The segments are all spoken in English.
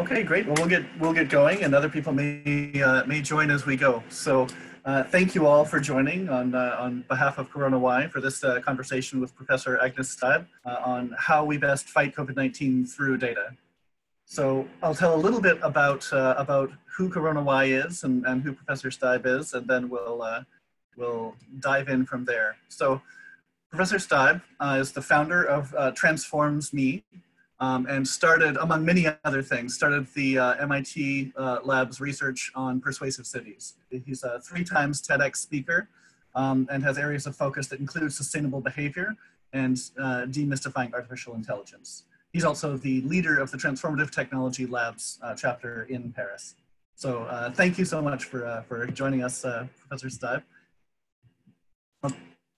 Okay, great. Well, we'll get we'll get going, and other people may uh, may join as we go. So, uh, thank you all for joining on uh, on behalf of CoronaWhy for this uh, conversation with Professor Agnis Stibe uh, on how we best fight COVID-19 through data. So, I'll tell a little bit about uh, about who CoronaWhy is and, and who Professor Stibe is, and then we'll we'll dive in from there. So, Professor Stibe is the founder of Transforms Me, um, and started, among many other things, started the uh, MIT uh, Lab's research on persuasive cities. He's a three times TEDx speaker um, and has areas of focus that include sustainable behavior and uh, demystifying artificial intelligence. He's also the leader of the Transformative Technology Labs uh, chapter in Paris. So uh, thank you so much for, uh, for joining us, Professor. I'll,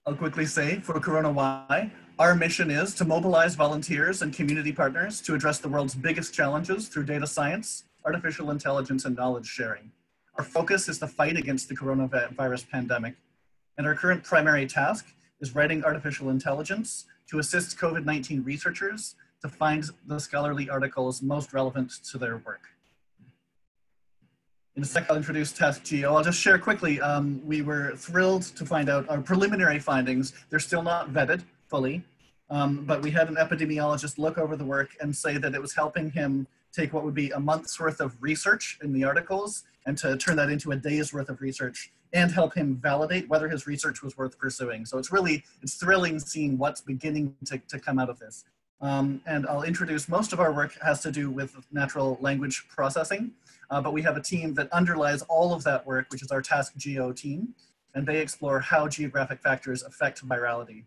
I'll quickly say for CoronaWhy, our mission is to mobilize volunteers and community partners to address the world's biggest challenges through data science, artificial intelligence, and knowledge sharing. Our focus is the fight against the coronavirus pandemic, and our current primary task is writing artificial intelligence to assist COVID-19 researchers to find the scholarly articles most relevant to their work. In a sec, I'll introduce Task Geo. I'll just share quickly, um, we were thrilled to find out our preliminary findings. They're still not vetted, fully. Um, but we had an epidemiologist look over the work and say that it was helping him take what would be a month's worth of research in the articles and to turn that into a day's worth of research and help him validate whether his research was worth pursuing. So it's really, it's thrilling seeing what's beginning to, to come out of this. Um, and I'll introduce, most of our work has to do with natural language processing, uh, but we have a team that underlies all of that work, which is our Task Geo team, and they explore how geographic factors affect virality.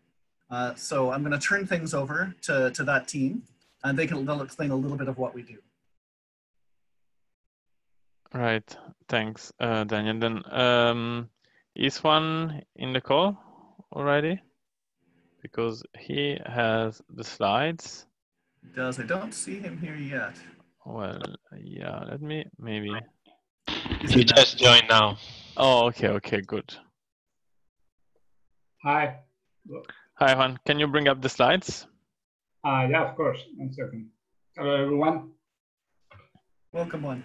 Uh, so I'm going to turn things over to, to that team, and they can they'll explain a little bit of what we do. Right. Thanks, uh, Daniel. Then um, is one in the call already? Because he has the slides. He does. I don't see him here yet. Well, yeah. Let me maybe. He just joined now. Oh, okay. Okay. Good. Hi. Hi, Juan. Can you bring up the slides? Uh, yeah, of course. One second. Hello, everyone. Welcome, Juan.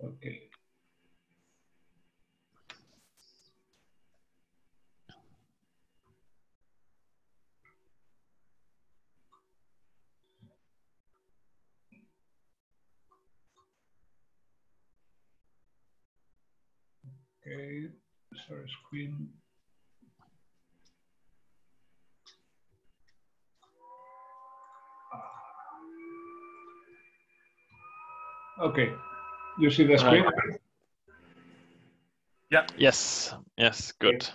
Okay. Okay, sorry, screen. Okay. You see the screen? Right. Yeah. Yes. Yes. Good.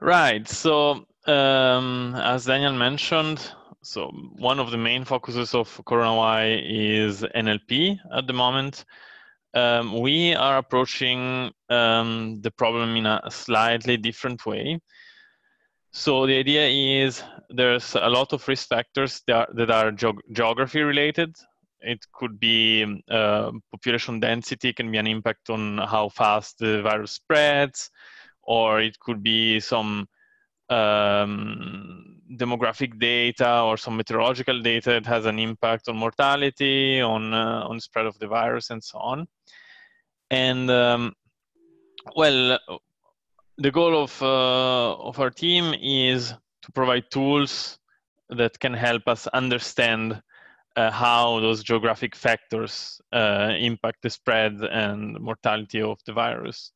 Right. So, um, as Daniel mentioned, so one of the main focuses of CoronaWhy is NLP at the moment. Um, we are approaching um, the problem in a slightly different way. So the idea is there's a lot of risk factors that are, that are geog geography related it could be uh, population density can be an impact on how fast the virus spreads, or it could be some um, demographic data or some meteorological data that has an impact on mortality, on uh, on spread of the virus, and so on. And um, well, the goal of uh, of our team is to provide tools that can help us understand uh, how those geographic factors uh, impact the spread and mortality of the virus.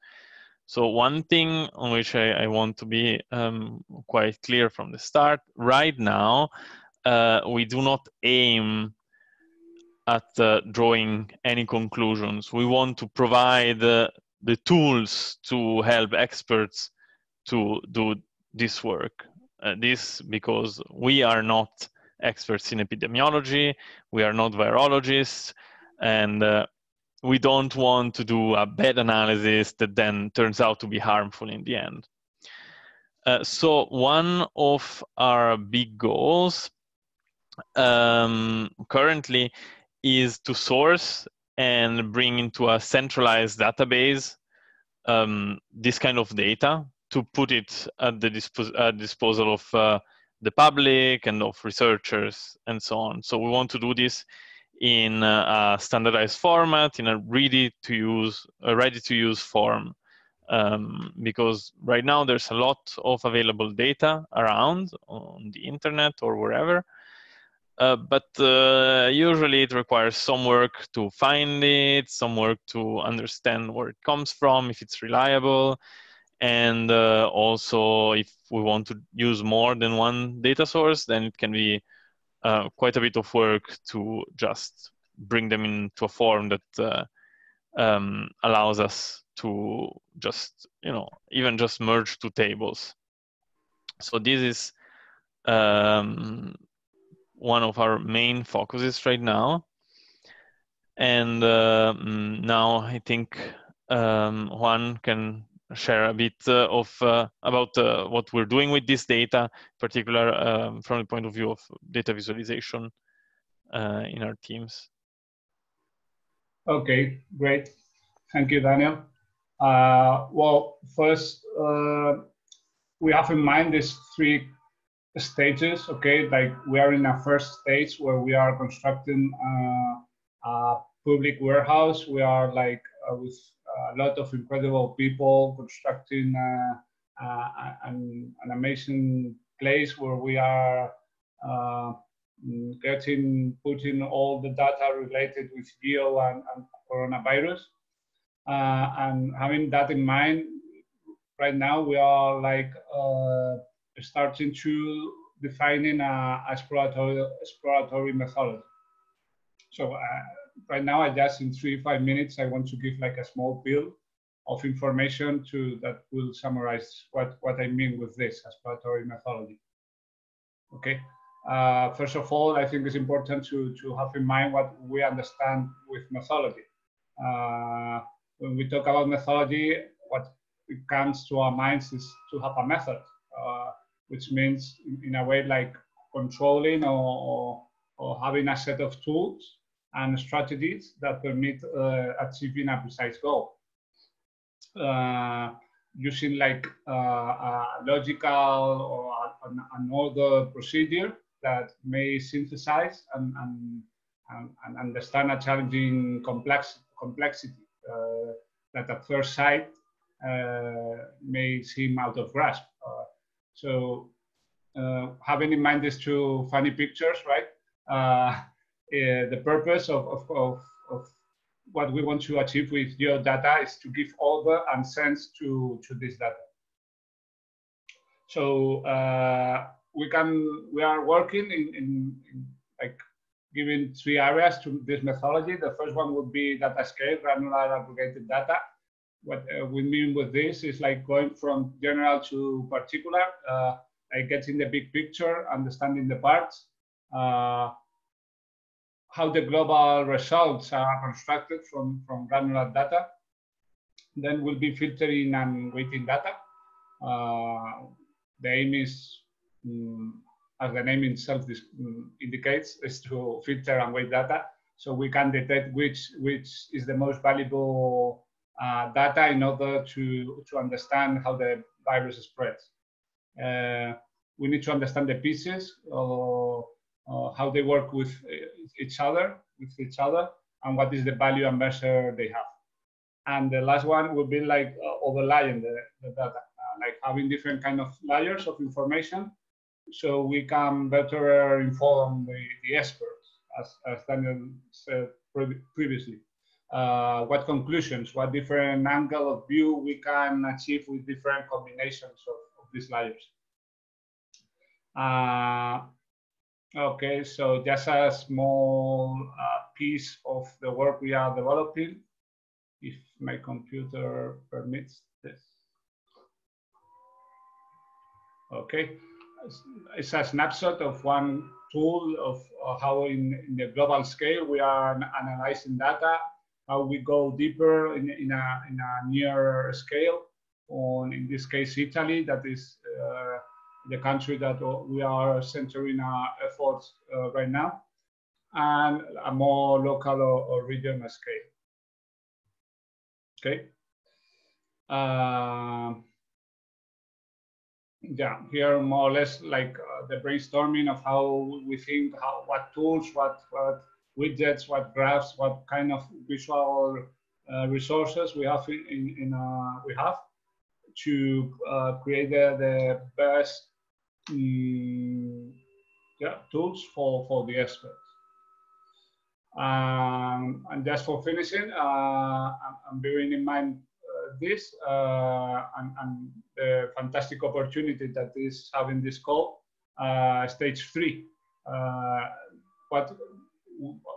So one thing on which I, I want to be um, quite clear from the start, right now, uh, we do not aim at uh, drawing any conclusions. We want to provide uh, the tools to help experts to do this work. Uh, this because we are not experts in epidemiology. We are not virologists, and uh, we don't want to do a bad analysis that then turns out to be harmful in the end. Uh, so one of our big goals um, currently is to source and bring into a centralized database um, this kind of data to put it at the disposal of uh, the public and of researchers and so on. So we want to do this in a standardized format, in a ready to use, a ready to use form. Um, because right now there's a lot of available data around on the internet or wherever, uh, but uh, usually it requires some work to find it, some work to understand where it comes from, if it's reliable, and uh, also if we want to use more than one data source, then it can be uh, quite a bit of work to just bring them into a form that uh, um, allows us to just, you know, even just merge two tables. So this is um, one of our main focuses right now. And uh, mm, now I think um, Juan can share a bit uh, of uh, about uh, what we're doing with this data, in particular um, from the point of view of data visualization in our teams. Okay, great. Thank you, Daniel. Uh, well, first, uh, we have in mind these three stages, okay? Like we are in a first stage where we are constructing uh, a public warehouse. We are like with a lot of incredible people constructing uh, uh, an, an, amazing place where we are uh, getting, putting all the data related with geo and, and coronavirus. and having that in mind, right now we are like starting to defining a, exploratory, exploratory methodology. So uh, right now, I just in three, five minutes, I want to give like a small bill of information to that will summarize what, what I mean with this exploratory methodology. Okay. Uh, first of all, I think it's important to, to have in mind what we understand with methodology. Uh, when we talk about methodology, what comes to our minds is to have a method. Uh, which means in a way like controlling or, or, having a set of tools and strategies that permit uh, achieving a precise goal. Uh, using like uh, a logical or an, an order procedure that may synthesize and, and, and, and understand a challenging complex, complexity uh, that at first sight uh, may seem out of grasp. Uh, so having in mind these two funny pictures, right? Uh, the purpose of, of, of, of, what we want to achieve with your data is to give order and sense to, to this data. So uh, we can we are working in, in, in, like giving three areas to this methodology. The first one would be data scale, granular aggregated data. What uh, we mean with this is like going from general to particular. Uh, like getting the big picture, understanding the parts, uh, how the global results are constructed from, from granular data. Then we'll be filtering and weighting data. Uh, the aim is, um, as the name itself um, indicates, is to filter and weight data so we can detect which, which is the most valuable uh, data in order to, to understand how the virus spreads. Uh, we need to understand the pieces, or, how they work with each other, with each other, and what is the value and measure they have. And the last one would be like uh, overlaying the, the data, uh, like having different kind of layers of information, so we can better inform the, the experts, as, as Daniel said pre previously. Uh, what conclusions, what different angle of view we can achieve with different combinations of, of these layers. Uh, okay, so just a small uh, piece of the work we are developing, if my computer permits this. Okay, it's a snapshot of one tool of uh, how in, in, the global scale we are analyzing data, how we go deeper in, in, a, in a near scale on, in this case, Italy, that is uh, the country that we are centering our efforts uh, right now, and a more local or, or regional scale. Okay. Uh, yeah, here more or less like uh, the brainstorming of how we think, how what tools, what what widgets, what graphs, what kind of visual uh, resources we have in, in, in uh, we have to uh, create the, the best um, yeah, tools for, for the experts. Um, and just for finishing, uh, I'm, bearing in mind uh, this uh, and, and, the fantastic opportunity that is having this call, uh, stage three. Uh, what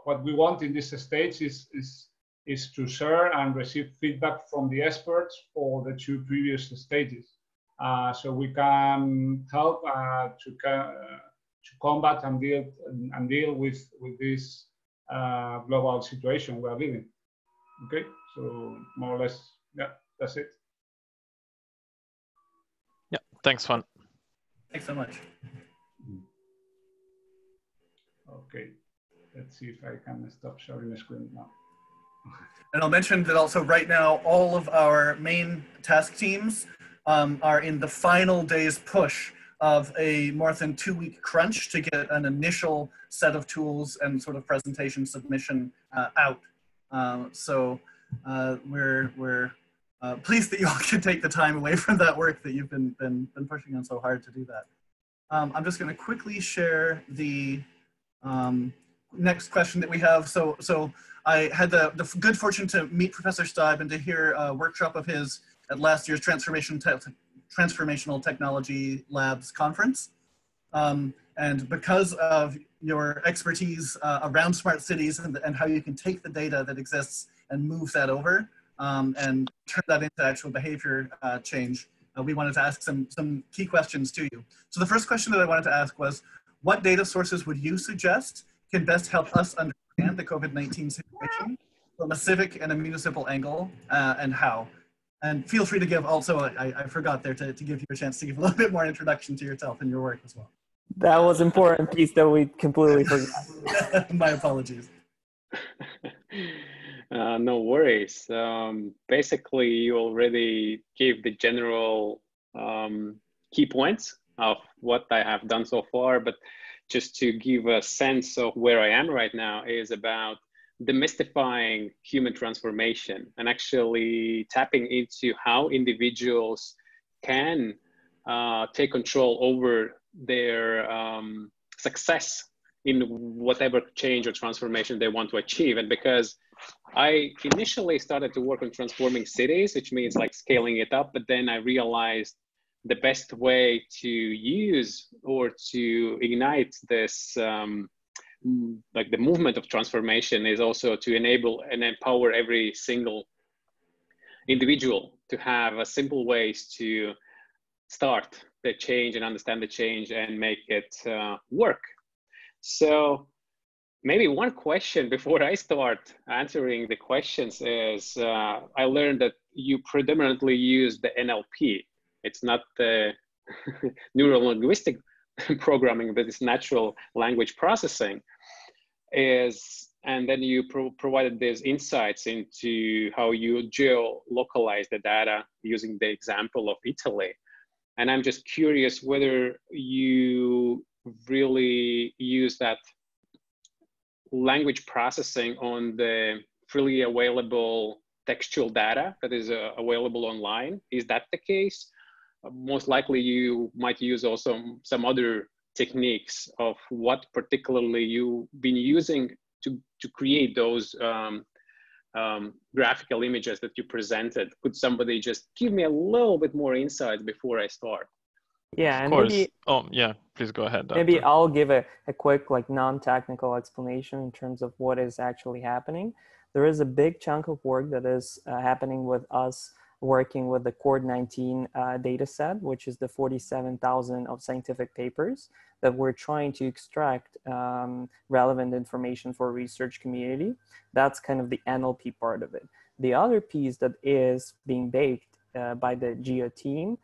what we want in this stage is, is is to share and receive feedback from the experts for the two previous stages. Uh, so we can help uh, to, uh, to combat and deal, and deal with, with this uh, global situation we are living. Okay, so more or less, yeah, that's it. Yeah, thanks, Juan. Thanks so much. Okay, let's see if I can stop sharing the screen now. And I'll mention that also right now, all of our main task teams um, are in the final day's push of a more than two week crunch to get an initial set of tools and sort of presentation submission uh, out. Um, so uh, we're, we're uh, pleased that you all can take the time away from that work that you've been, been, been pushing on so hard to do that. Um, I'm just going to quickly share the um, next question that we have. So, so I had the, the good fortune to meet Professor Stibe and to hear a workshop of his at last year's Transformation Te Transformational Technology Labs conference. Um, and because of your expertise uh, around smart cities and, and, how you can take the data that exists and move that over um, and turn that into actual behavior uh, change, uh, we wanted to ask some, some key questions to you. So the first question that I wanted to ask was, what data sources would you suggest can best help us understand the COVID-19 situation from a civic and a municipal angle uh, and how. And feel free to give also, I, I forgot there to, to give you a chance to give a little bit more introduction to yourself and your work as well. That was important piece that we completely forgot. My apologies. Uh, no worries. Um, basically, you already gave the general um, key points of what I have done so far, but just to give a sense of where I am right now, is about demystifying human transformation and actually tapping into how individuals can uh, take control over their um, success in whatever change or transformation they want to achieve. And because I initially started to work on transforming cities, which means like scaling it up, but then I realized the best way to use or to ignite this um, like the movement of transformation is also to enable and empower every single individual to have a simple ways to start the change and understand the change and make it uh, work. So maybe one question before i start answering the questions is uh, i learned that you predominantly use the nlp it's not the neural linguistic programming, but it's natural language processing. Is and then you pro provided these insights into how you geo-localize the data using the example of Italy. And I'm just curious whether you really use that language processing on the freely available textual data that is uh, available online. Is that the case? Most likely you might use also some other techniques of what particularly you've been using to, to create those um, um, graphical images that you presented. Could somebody just give me a little bit more insight before I start? Yeah, of course. Maybe, oh, yeah. Please go ahead. Doctor. Maybe I'll give a, a quick, like, non-technical explanation in terms of what is actually happening. There is a big chunk of work that is uh, happening with us working with the CORD19 uh, data set, which is the 47,000 of scientific papers that we're trying to extract um, relevant information for research community. That's kind of the NLP part of it. The other piece that is being baked uh, by the GEO team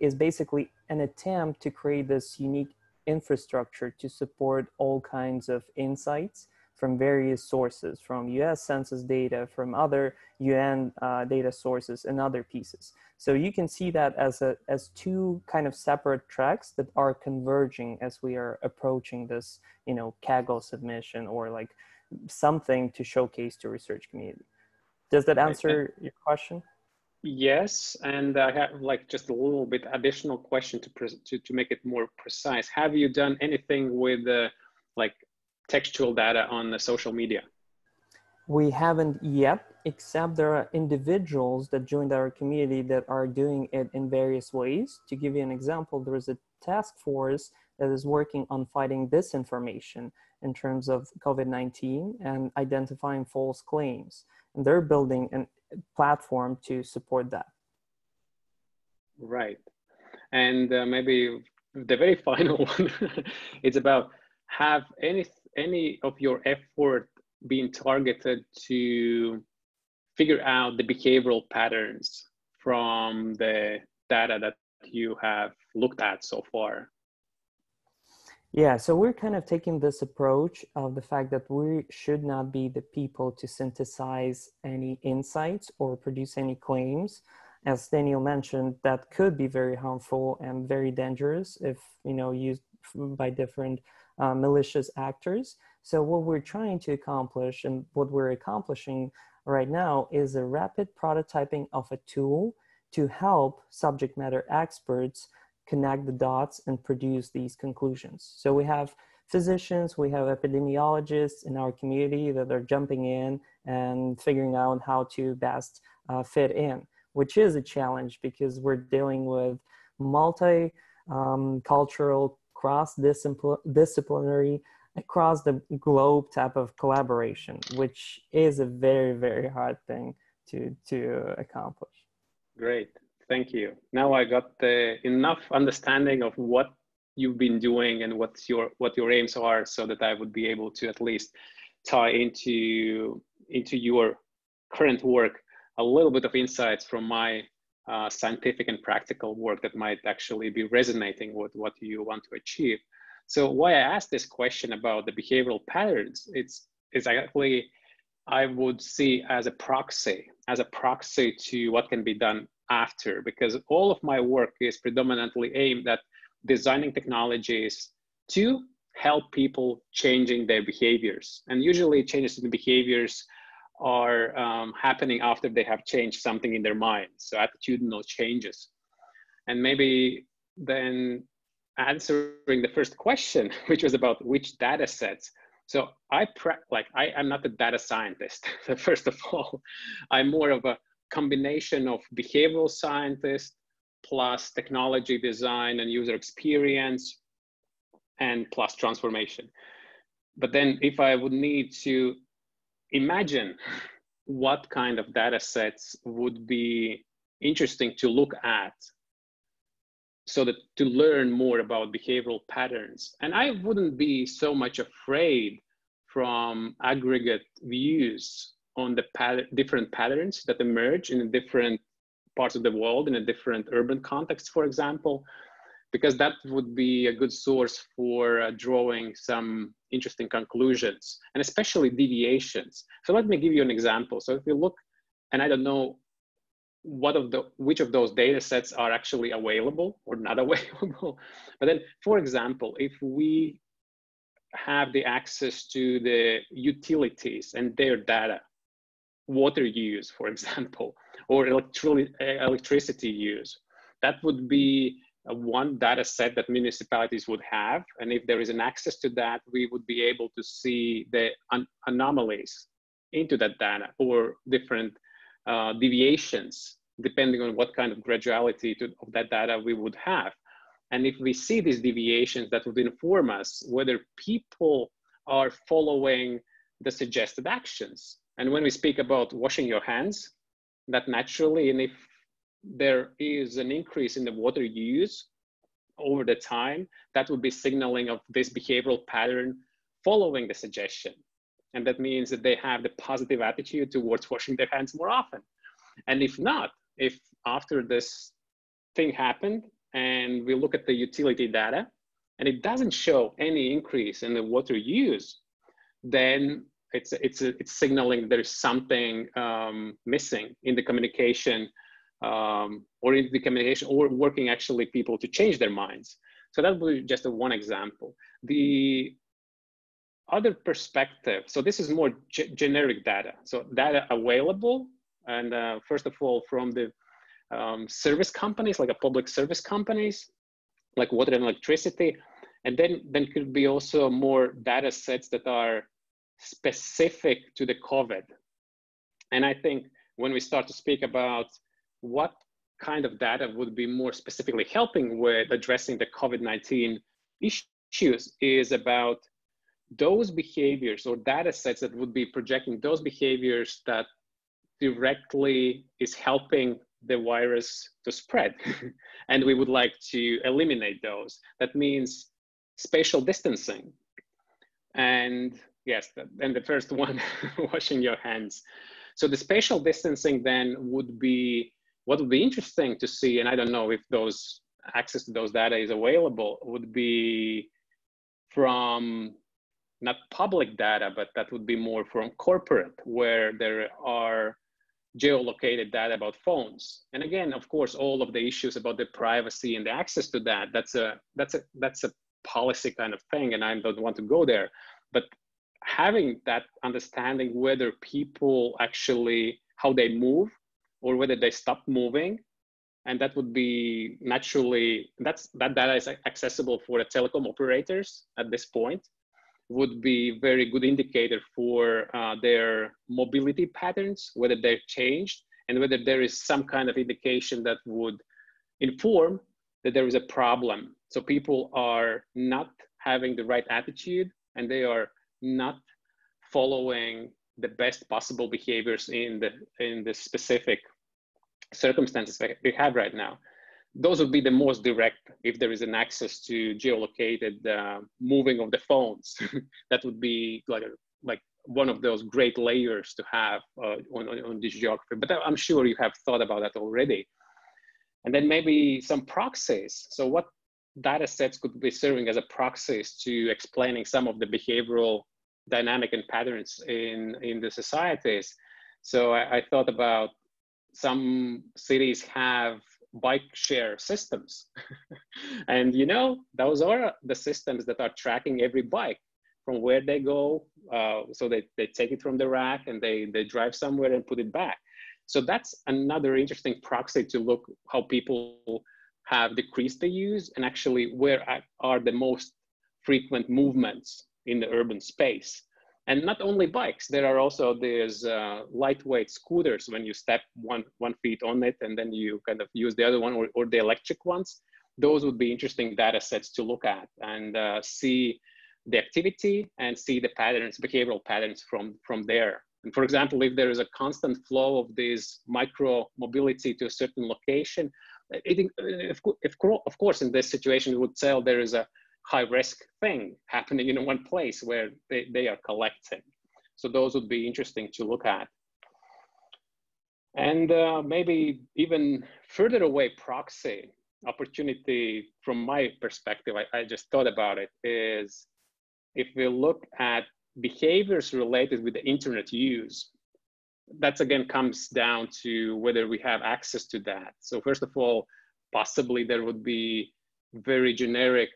is basically an attempt to create this unique infrastructure to support all kinds of insights from various sources, from US Census data, from other UN uh, data sources and other pieces. So you can see that as, a, as two kind of separate tracks that are converging as we are approaching this, you know, Kaggle submission or like something to showcase to research community. Does that answer your question? Yes, and I have like just a little bit additional question to, to, to make it more precise. Have you done anything with uh, like textual data on the social media? We haven't yet, except there are individuals that joined our community that are doing it in various ways. To give you an example, there is a task force that is working on fighting disinformation in terms of COVID-19 and identifying false claims. And they're building a platform to support that. Right. And uh, maybe the very final one, it's about have any any of your effort being targeted to figure out the behavioral patterns from the data that you have looked at so far? Yeah, so we're kind of taking this approach of the fact that we should not be the people to synthesize any insights or produce any claims. As Daniel mentioned, that could be very harmful and very dangerous if you know used by different uh, malicious actors. So what we're trying to accomplish and what we're accomplishing right now is a rapid prototyping of a tool to help subject matter experts connect the dots and produce these conclusions. So we have physicians, we have epidemiologists in our community that are jumping in and figuring out how to best uh, fit in, which is a challenge because we're dealing with multi um, cultural, cross disciplinary across the globe type of collaboration, which is a very, very hard thing to, to accomplish. Great, thank you. Now I got enough understanding of what you've been doing and what's your, what your aims are so that I would be able to at least tie into, into your current work a little bit of insights from my uh, scientific and practical work that might actually be resonating with what you want to achieve. So why I asked this question about the behavioral patterns, it's, it's actually, I would see as a proxy, as a proxy to what can be done after, because all of my work is predominantly aimed at designing technologies to help people changing their behaviors. And usually changes in behaviors are um, happening after they have changed something in their mind. So attitudinal changes. And maybe then answering the first question, which was about which data sets. So I pre- like I am not a data scientist. first of all, I'm more of a combination of behavioral scientist plus technology design and user experience and plus transformation. But then if I would need to imagine what kind of data sets would be interesting to look at so that to learn more about behavioral patterns. And I wouldn't be so much afraid from aggregate views on the pat different patterns that emerge in different parts of the world, in a different urban context, for example, because that would be a good source for uh, drawing some interesting conclusions and especially deviations. So let me give you an example. So if you look, and I don't know what of the which of those data sets are actually available or not available but then for example if we have the access to the utilities and their data water use for example or electricity use that would be one data set that municipalities would have and if there is an access to that we would be able to see the anomalies into that data or different uh, deviations depending on what kind of graduality to, of that data we would have. And if we see these deviations, that would inform us whether people are following the suggested actions. And when we speak about washing your hands, that naturally, and if there is an increase in the water use over the time, that would be signaling of this behavioral pattern following the suggestion. And that means that they have the positive attitude towards washing their hands more often. And if not, if after this thing happened and we look at the utility data and it doesn't show any increase in the water use, then it's it's it's signaling there is something um, missing in the communication um, or in the communication or working actually people to change their minds. So that would be just a one example. The other perspective, so this is more generic data. So data available, and uh, first of all, from the um, service companies, like a public service companies, like water and electricity, and then then could be also more data sets that are specific to the COVID. And I think when we start to speak about what kind of data would be more specifically helping with addressing the COVID-19 issues is about those behaviors or data sets that would be projecting those behaviors that directly is helping the virus to spread. and we would like to eliminate those. That means spatial distancing. And yes, and the first one, washing your hands. So the spatial distancing then would be, what would be interesting to see, and I don't know if those access to those data is available, would be from not public data, but that would be more from corporate, where there are geolocated data about phones. And again, of course, all of the issues about the privacy and the access to that, that's a, that's a, that's a policy kind of thing, and I don't want to go there. But having that understanding whether people actually, how they move, or whether they stop moving, and that would be naturally, that's, that data is accessible for the telecom operators at this point would be very good indicator for uh, their mobility patterns, whether they've changed and whether there is some kind of indication that would inform that there is a problem. So people are not having the right attitude and they are not following the best possible behaviors in the in the specific circumstances that we have right now those would be the most direct if there is an access to geolocated uh, moving of the phones. That would be like like one of those great layers to have uh, on, on this geography. But i'm sure you have thought about that already. And then maybe some proxies. So what data sets could be serving as a proxies to explaining some of the behavioral dynamic and patterns in in the societies? So I, I thought about some cities have bike share systems. and you know, those are the systems that are tracking every bike from where they go. Uh, so they, they take it from the rack and they, they drive somewhere and put it back. So that's another interesting proxy to look how people have decreased the use and actually where are the most frequent movements in the urban space. And not only bikes, there are also these uh, lightweight scooters when you step one, one feet on it and then you kind of use the other one or, or the electric ones. Those would be interesting data sets to look at and uh, see the activity and see the patterns, behavioral patterns from, from there. And for example, if there is a constant flow of this micro mobility to a certain location, it, if, if, of course, in this situation, we would say there is a high risk thing happening in one place where they, they are collecting. So those would be interesting to look at. And uh, maybe even further away proxy opportunity from my perspective, I, I just thought about it, is if we look at behaviors related with the internet use, that again comes down to whether we have access to that. So first of all, possibly there would be very generic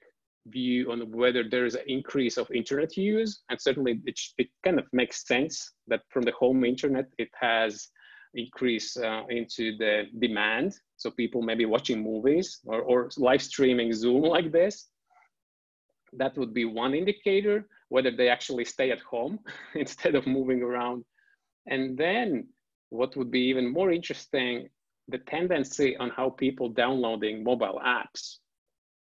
view on whether there is an increase of internet use. And certainly it, it kind of makes sense that from the home internet, it has increased uh, into the demand. So people may be watching movies or, or live streaming Zoom like this. That would be one indicator, whether they actually stay at home instead of moving around. And then what would be even more interesting, the tendency on how people downloading mobile apps.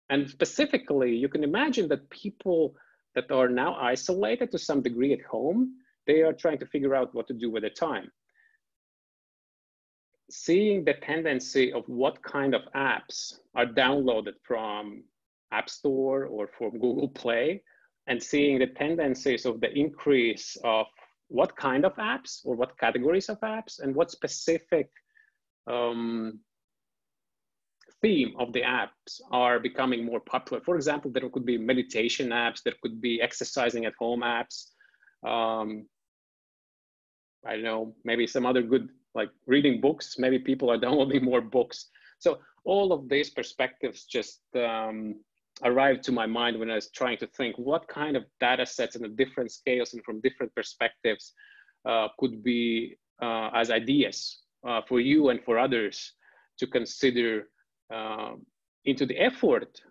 And specifically, you can imagine that people that are now isolated to some degree at home, they are trying to figure out what to do with their time. Seeing the tendency of what kind of apps are downloaded from App Store or from Google Play, and seeing the tendencies of the increase of what kind of apps or what categories of apps and what specific um, theme of the apps are becoming more popular. For example, there could be meditation apps, there could be exercising at home apps. Um, I don't know, maybe some other good like reading books. Maybe people are downloading more books. So all of these perspectives just um, arrived to my mind when I was trying to think what kind of data sets in the different scales and from different perspectives uh, could be uh, as ideas uh, for you and for others to consider um, into the effort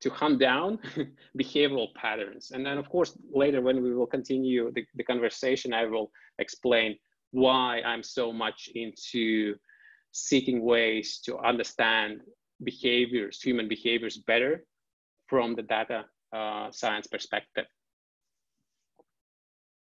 to hunt down behavioral patterns. And then of course, later when we will continue the, the conversation, I will explain why I'm so much into seeking ways to understand behaviors, human behaviors better from the data uh, science perspective.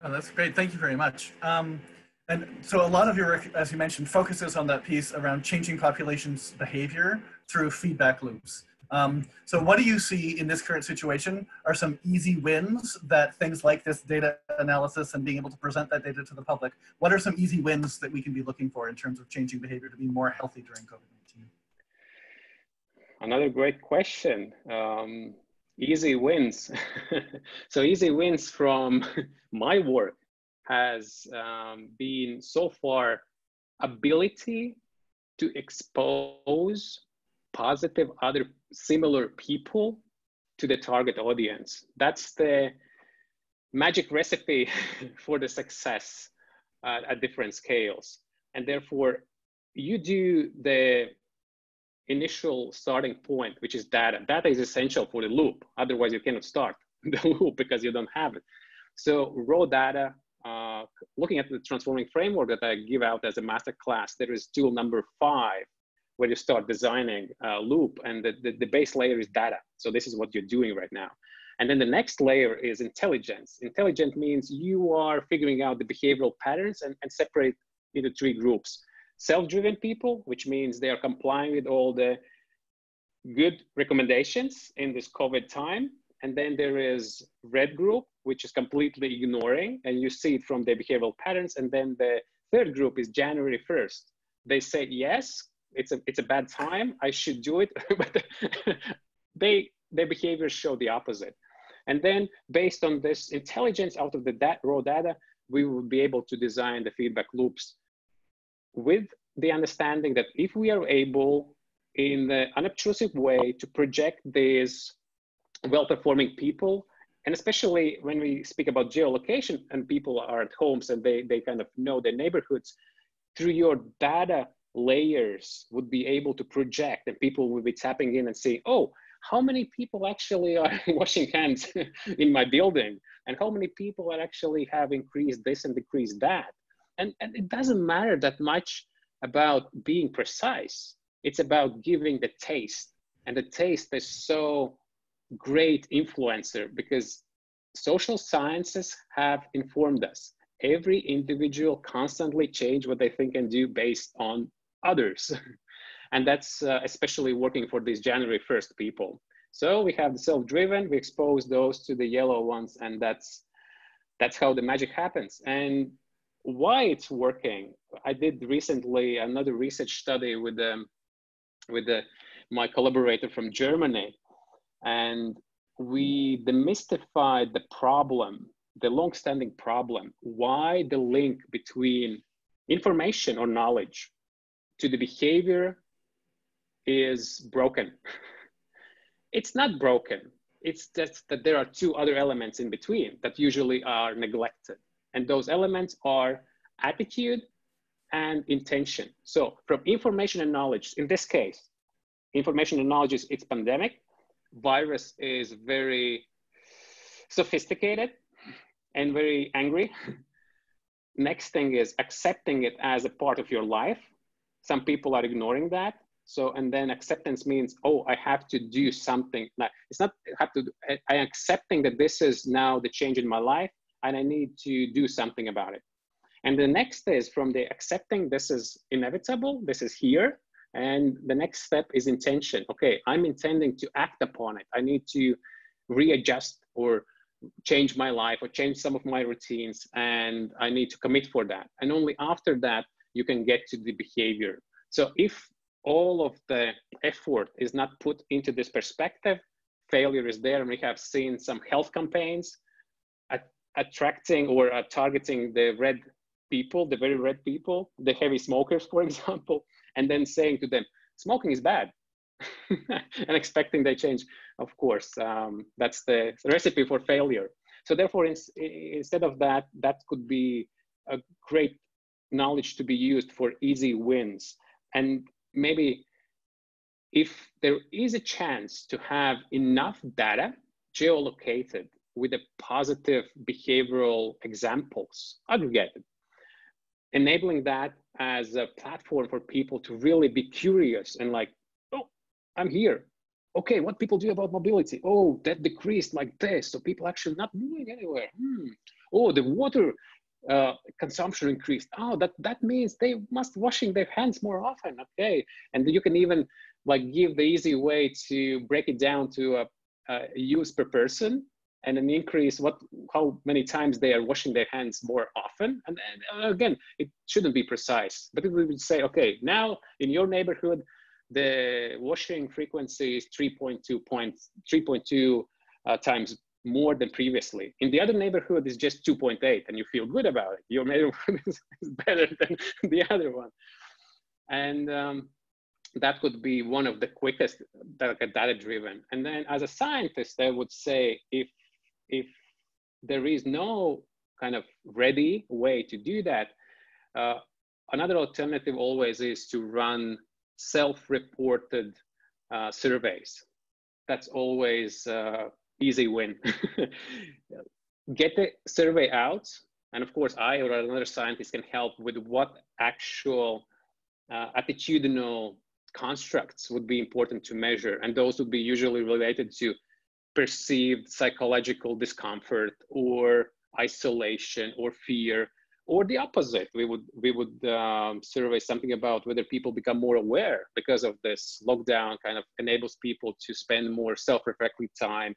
Oh, that's great. Thank you very much. Um, and so a lot of your work, as you mentioned, focuses on that piece around changing populations' behavior through feedback loops. Um, so what do you see in this current situation are some easy wins that things like this data analysis and being able to present that data to the public, what are some easy wins that we can be looking for in terms of changing behavior to be more healthy during COVID-19? Another great question. Um, easy wins. so easy wins from my work has um, been so far ability to expose positive other similar people to the target audience. That's the magic recipe for the success uh, at different scales. And therefore, you do the initial starting point, which is data. Data is essential for the loop. Otherwise, you cannot start the loop because you don't have it. So raw data, uh, looking at the transforming framework that I give out as a master class, there is tool number five where you start designing a loop and the, the, the base layer is data. So this is what you're doing right now. And then the next layer is intelligence. Intelligent means you are figuring out the behavioral patterns and, and separate into three groups self-driven people, which means they are complying with all the good recommendations in this COVID time. And then there is red group, which is completely ignoring, and you see it from their behavioral patterns. And then the third group is January 1st. They say, yes, it's a, it's a bad time, I should do it, but they, their behaviors show the opposite. And then based on this intelligence out of the raw data, we will be able to design the feedback loops with the understanding that if we are able in an unobtrusive way to project these well-performing people, and especially when we speak about geolocation and people are at homes and they, they kind of know their neighborhoods, through your data layers would be able to project and people would be tapping in and saying, oh, how many people actually are washing hands in my building? And how many people actually have increased this and decreased that? and, and it doesn't matter that much about being precise. It's about giving the taste. And the taste is so great influencer because social sciences have informed us. Every individual constantly change what they think and do based on others. and that's uh, especially working for these January 1st people. So we have the self-driven, we expose those to the yellow ones, and that's that's how the magic happens. And why it's working. I did recently another research study with um, with the, my collaborator from Germany, and we demystified the problem, the long-standing problem, why the link between information or knowledge to the behavior is broken. it's not broken. It's just that there are two other elements in between that usually are neglected. And those elements are attitude and intention. So from information and knowledge, in this case, information and knowledge is it's pandemic. Virus is very sophisticated and very angry. Next thing is accepting it as a part of your life. Some people are ignoring that. So, and then acceptance means, oh, I have to do something. It's not have to, I, am accepting that this is now the change in my life and I need to do something about it. And the next is from the accepting this is inevitable, this is here. And the next step is intention. Okay, I'm intending to act upon it. I need to readjust or change my life or change some of my routines and I need to commit for that. And only after that, you can get to the behavior. So if all of the effort is not put into this perspective, failure is there. And we have seen some health campaigns attracting or uh, targeting the red people, the very red people, the heavy smokers, for example, and then saying to them, smoking is bad. and expecting they change, of course, um, that's the recipe for failure. So therefore, in, instead of that, that could be a great knowledge to be used for easy wins. And maybe if there is a chance to have enough data geolocated with a positive behavioral examples aggregated, enabling that as a platform for people to really be curious and like, oh, I'm here. Okay, what people do about mobility? Oh, that decreased like this. So people actually not moving anywhere. Hmm. Oh, the water uh, consumption increased. Oh, that, that means they must washing their hands more often. Okay. And you can even like give the easy way to break it down to a, a use per person and an increase what how many times they are washing their hands more often and, and again it shouldn't be precise but it would say okay now in your neighborhood the washing frequency is 3.2 points 3.2 uh, times more than previously. In the other neighborhood is just 2.8 and you feel good about it. Your neighborhood is better than the other one. And um, that could be one of the quickest data driven. And then as a scientist i would say if if there is no kind of ready way to do that, uh, another alternative always is to run self-reported uh, surveys. That's always uh, easy win. Get the survey out, and of course, I or another scientist can help with what actual uh, attitudinal constructs would be important to measure, and those would be usually related to perceived psychological discomfort or isolation or fear or the opposite. We would we would um, survey something about whether people become more aware because of this. Lockdown kind of enables people to spend more self-reflective time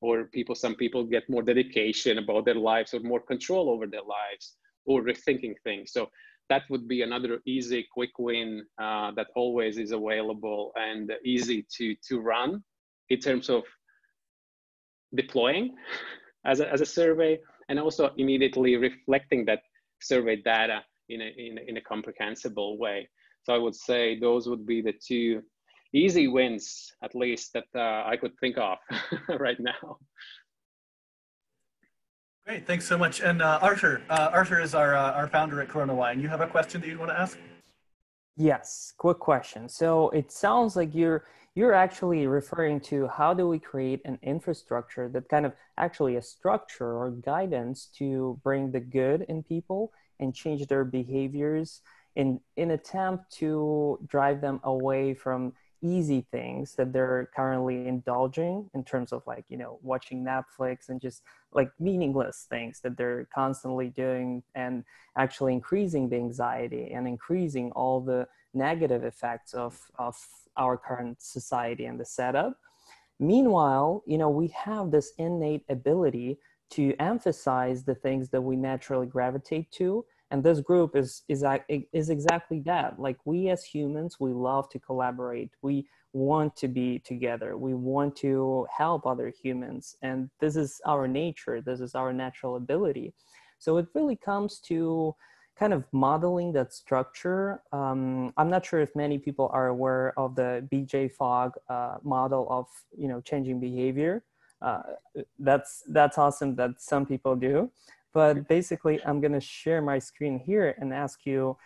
or people some people get more dedication about their lives or more control over their lives or rethinking things so that would be another easy quick win uh, that always is available and easy to to run in terms of deploying as a, as a survey and also immediately reflecting that survey data in a, in, in a comprehensible way. So I would say those would be the two easy wins, at least that uh, I could think of right now. Great, thanks so much. And uh, Arthur, uh, Arthur is our, uh, our founder at CoronaWhy. You have a question that you'd want to ask? Yes, quick question. So it sounds like you're you're actually referring to how do we create an infrastructure that kind of actually a structure or guidance to bring the good in people and change their behaviors in in attempt to drive them away from easy things that they're currently indulging in terms of like you know watching netflix and just like meaningless things that they're constantly doing and actually increasing the anxiety and increasing all the negative effects of of our current society and the setup. Meanwhile, you know, we have this innate ability to emphasize the things that we naturally gravitate to and this group is is is exactly that. Like we as humans we love to collaborate. We want to be together. We want to help other humans and this is our nature. This is our natural ability. So it really comes to kind of modeling that structure. Um, I'm not sure if many people are aware of the BJ Fogg uh, model of you know changing behavior. Uh, that's that's awesome that some people do, but basically I'm going to share my screen here and ask you,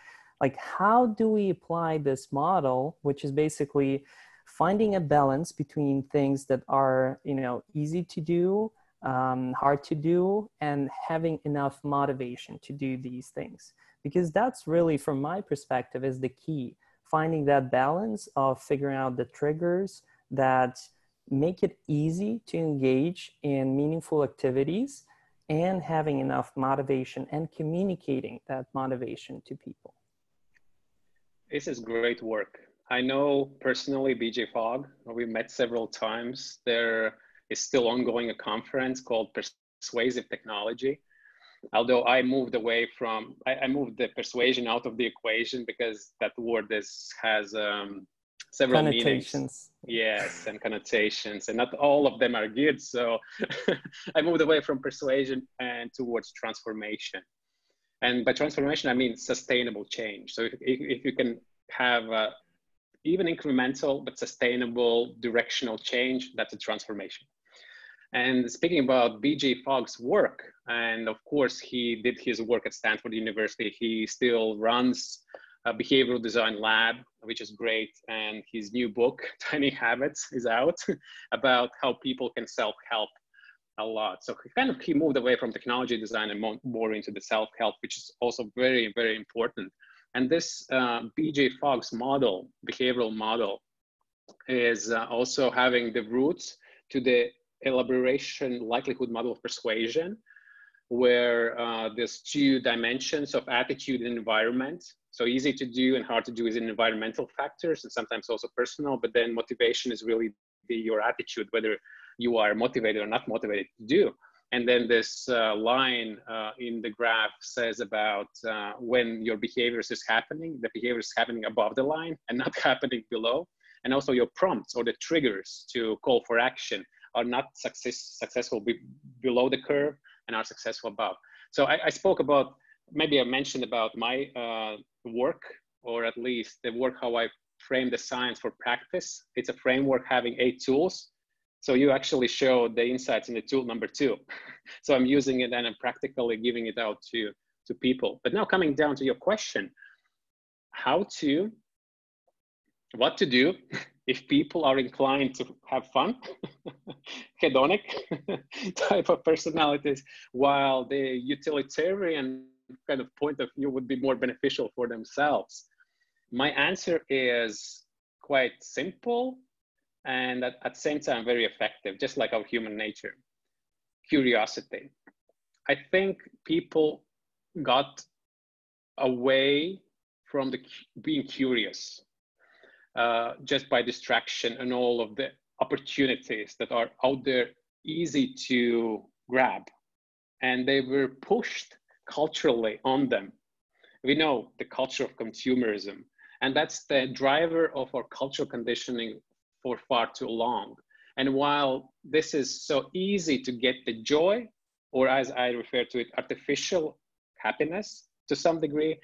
like, how do we apply this model, which is basically finding a balance between things that are you know easy to do um, hard to do and having enough motivation to do these things? Because that's really from my perspective is the key. Finding that balance of figuring out the triggers that make it easy to engage in meaningful activities and having enough motivation and communicating that motivation to people. This is great work. I know personally bj fogg we met several times. There is still ongoing a conference called Persuasive Technology. Although I moved away from, I, I moved the persuasion out of the equation because that word is, has um, several connotations. meanings. Yes, and connotations, and not all of them are good. So I moved away from persuasion and towards transformation. And by transformation, I mean sustainable change. So if, if, if you can have uh, even incremental but sustainable directional change, that's a transformation. And speaking about BJ Fogg's work, and of course, he did his work at Stanford University. He still runs a behavioral design lab, which is great. And his new book, Tiny Habits, is out about how people can self help a lot. So he kind of he moved away from technology design and more, more into the self help, which is also very, very important. And this uh, BJ Fogg's model, behavioral model, is uh, also having the roots to the elaboration likelihood model of persuasion, where uh, there's two dimensions of attitude and environment. So easy to do and hard to do is in environmental factors and sometimes also personal, but then motivation is really the, your attitude, whether you are motivated or not motivated to do. And then this uh, line uh, in the graph says about uh, when your behaviors is happening, the behavior is happening above the line and not happening below. And also your prompts or the triggers to call for action are not success, successful be below the curve and are successful above. So I, I spoke about, maybe I mentioned about my uh, work or at least the work how I frame the science for practice. It's a framework having eight tools so you actually show the insights in the tool number two. so I'm using it and I'm practically giving it out to, to people. But now coming down to your question, how to, what to do if people are inclined to have fun, hedonic type of personalities, while the utilitarian kind of point of view would be more beneficial for themselves. My answer is quite simple and at, at the same time very effective, just like our human nature. Curiosity. I think people got away from the being curious uh, just by distraction and all of the opportunities that are out there easy to grab and they were pushed culturally on them we know the culture of consumerism and that's the driver of our cultural conditioning for far too long. And while this is so easy to get the joy, or as I refer to it, artificial happiness to some degree,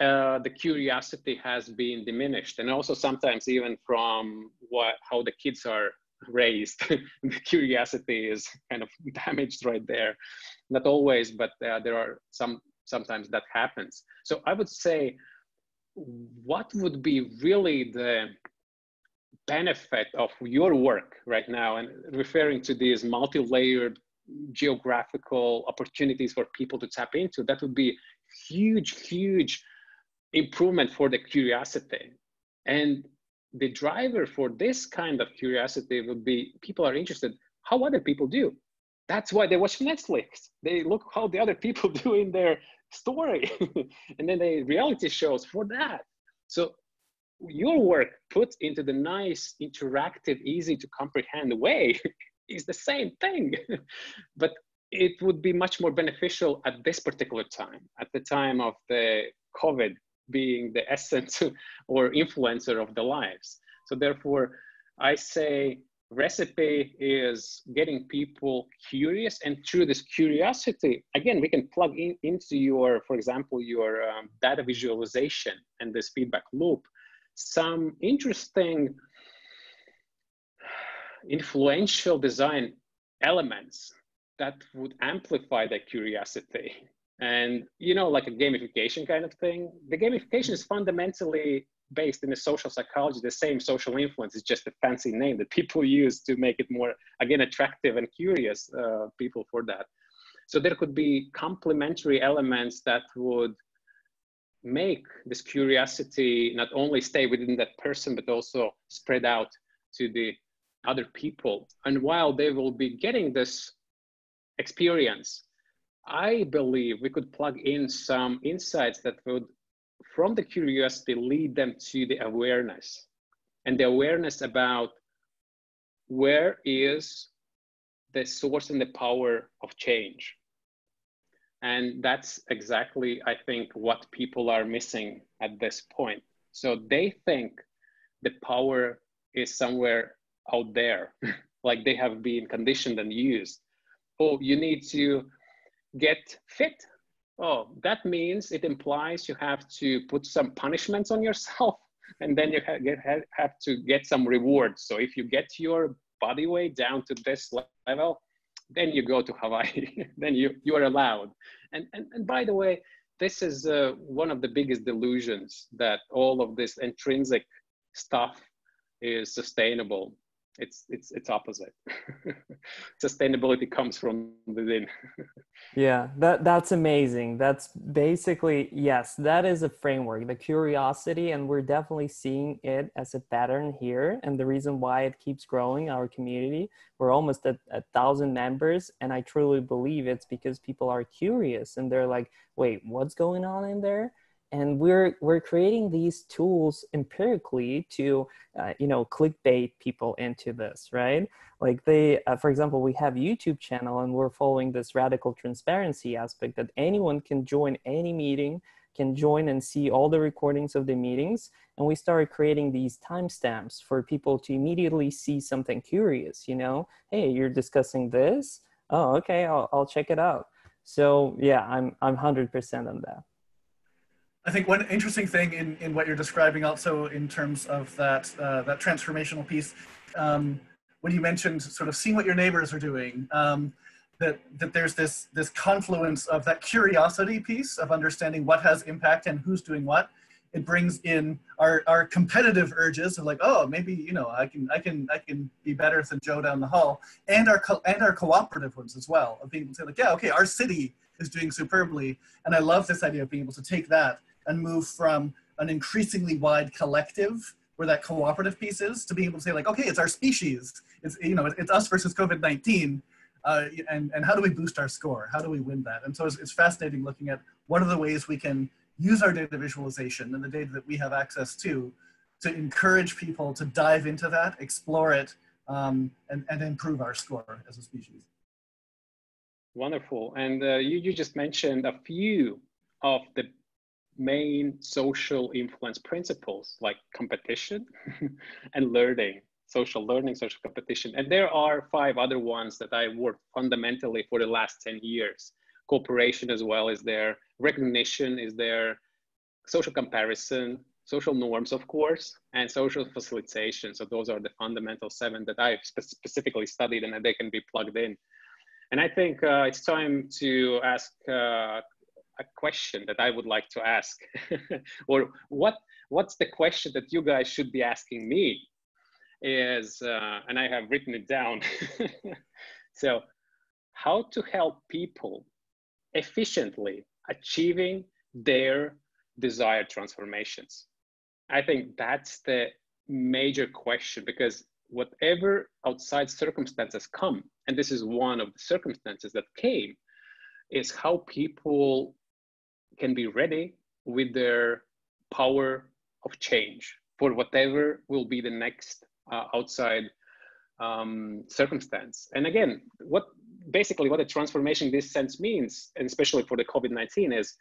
uh, the curiosity has been diminished. And also sometimes even from what, how the kids are raised, the curiosity is kind of damaged right there. Not always, but uh, there are some, sometimes that happens. So I would say, what would be really the benefit of your work right now and referring to these multi-layered geographical opportunities for people to tap into that would be huge huge improvement for the curiosity and the driver for this kind of curiosity would be people are interested how other people do. That's why they watch netflix. They look how the other people do in their story. And then they reality shows for that. So your work put into the nice, interactive, easy to comprehend way is the same thing. but it would be much more beneficial at this particular time, at the time of the COVID being the essence or influencer of the lives. So therefore, I say recipe is getting people curious and through this curiosity again we can plug in into your for example your um, data visualization and this feedback loop some interesting influential design elements that would amplify that curiosity and you know like a gamification kind of thing the gamification is fundamentally based in the social psychology the same social influence is just a fancy name that people use to make it more again attractive and curious uh, people for that so there could be complementary elements that would make this curiosity not only stay within that person, but also spread out to the other people. And while they will be getting this experience, I believe we could plug in some insights that would, from the curiosity, lead them to the awareness and the awareness about where is the source and the power of change and that's exactly, I think, what people are missing at this point. So they think the power is somewhere out there, like they have been conditioned and used. Oh, you need to get fit oh, that means it implies you have to put some punishments on yourself and then you have, to get some rewards. So if you get your body weight down to this level, then you go to Hawaii, then you, you are allowed. And, and, and by the way, this is uh, one of the biggest delusions that all of this intrinsic stuff is sustainable it's it's it's opposite. Sustainability comes from within. Yeah that that's amazing. That's basically yes that is a framework the curiosity and we're definitely seeing it as a pattern here. And the reason why it keeps growing our community we're almost at a thousand members. And i truly believe it's because people are curious and they're like wait what's going on in there and we're we're creating these tools empirically to uh, you know clickbait people into this right? Like they uh, for example we have youtube channel and we're following this radical transparency aspect that anyone can join any meeting can join and see all the recordings of the meetings and we started creating these timestamps for people to immediately see something curious you know? Hey you're discussing this? Oh okay i'll, I'll check it out. So yeah i'm i'm 100% on that I think one interesting thing in, in what you're describing also in terms of that, uh, that transformational piece, um, when you mentioned sort of seeing what your neighbors are doing, um, that, that there's this, this confluence of that curiosity piece of understanding what has impact and who's doing what. It brings in our, our competitive urges of like, oh, maybe, you know, I can, I can, I can be better than Joe down the hall and our, co- and our cooperative ones as well of being able to say like, yeah, okay, our city is doing superbly. And I love this idea of being able to take that and move from an increasingly wide collective where that cooperative piece is to being able to say like, okay, it's our species. It's, you know, it's us versus COVID-19. Uh, and, and how do we boost our score? How do we win that? And so it's, it's fascinating looking at what are the ways we can use our data visualization and the data that we have access to to encourage people to dive into that, explore it, um, and, and improve our score as a species. Wonderful. And uh, you, you just mentioned a few of the main social influence principles like competition and learning, social learning, social competition. And there are five other ones that I worked fundamentally for the last 10 years. Cooperation as well is there, recognition is there, social comparison, social norms, of course, and social facilitation. So those are the fundamental seven that I've spe specifically studied and that they can be plugged in. And I think uh, it's time to ask uh, a question that I would like to ask, or what what's the question that you guys should be asking me? Is uh, and I have written it down. so, how to help people efficiently achieving their desired transformations? I think that's the major question because whatever outside circumstances come, and this is one of the circumstances that came, is how people can be ready with their power of change for whatever will be the next uh, outside um, circumstance. And again, what basically what a transformation in this sense means, and especially for the COVID-19 is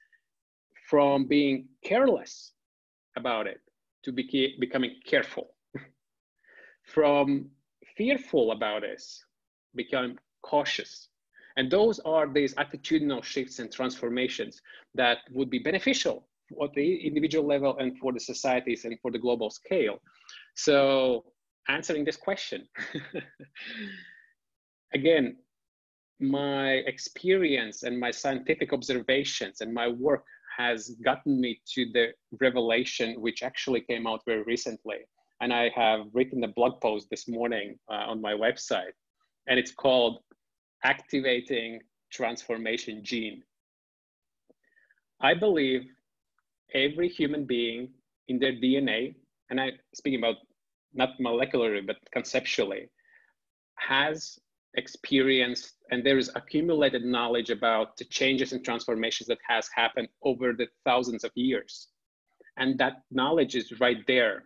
from being careless about it to be becoming careful. from fearful about this, become cautious. And those are these attitudinal shifts and transformations that would be beneficial at the individual level and for the societies and for the global scale. So answering this question, again, my experience and my scientific observations and my work has gotten me to the revelation, which actually came out very recently. And I have written a blog post this morning uh, on my website, and it's called activating transformation gene. I believe every human being in their DNA, and I'm speaking about not molecularly, but conceptually, has experienced and there is accumulated knowledge about the changes and transformations that has happened over the thousands of years. And that knowledge is right there